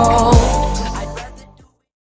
Oh.